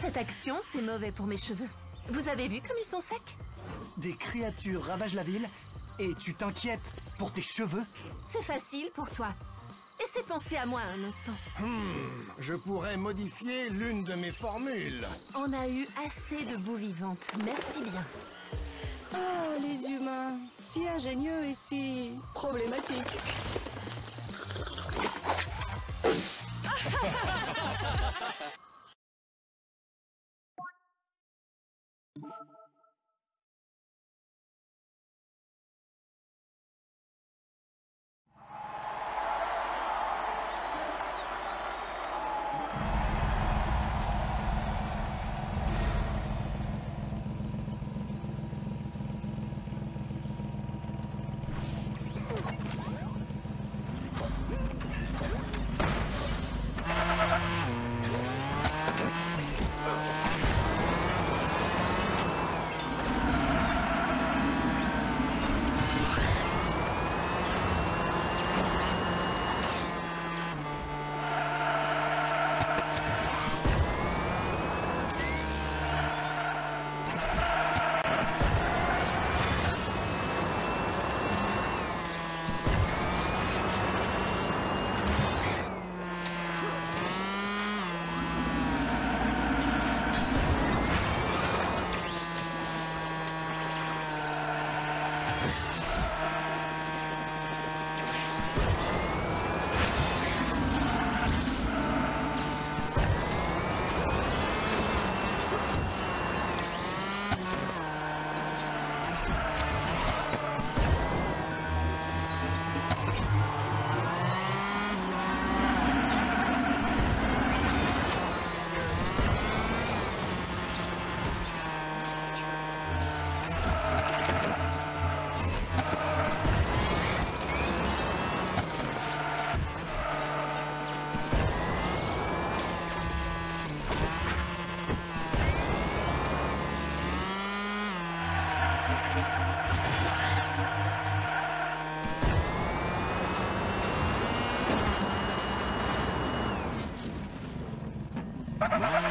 cette action, c'est mauvais pour mes cheveux. Vous avez vu comme ils sont secs? Des créatures ravagent la ville et tu t'inquiètes pour tes cheveux? C'est facile pour toi. Essaie de penser à moi un instant. Je pourrais modifier l'une de mes formules. On a eu assez de boue vivante. Merci bien. Ah, les humains, si ingénieux et si problématiques. Wow.